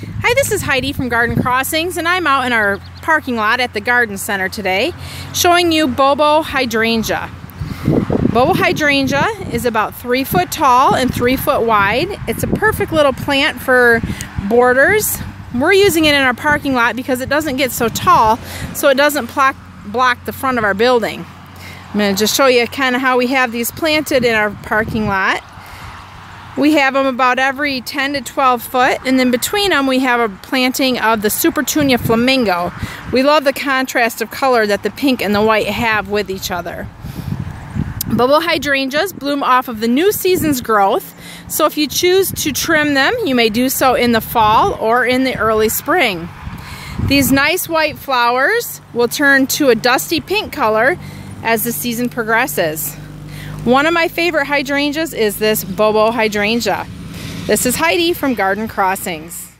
Hi, this is Heidi from Garden Crossings, and I'm out in our parking lot at the Garden Center today showing you Bobo Hydrangea. Bobo Hydrangea is about three foot tall and three foot wide. It's a perfect little plant for borders. We're using it in our parking lot because it doesn't get so tall, so it doesn't block, the front of our building. I'm going to just show you kind of how we have these planted in our parking lot. We have them about every 10 to 12 foot, and then between them we have a planting of the Supertunia Flamingo. We love the contrast of color that the pink and the white have with each other. Bobo hydrangeas bloom off of the new season's growth, so if you choose to trim them, you may do so in the fall or in the early spring. These nice white flowers will turn to a dusty pink color as the season progresses. One of my favorite hydrangeas is this Bobo hydrangea. This is Heidi from Garden Crossings.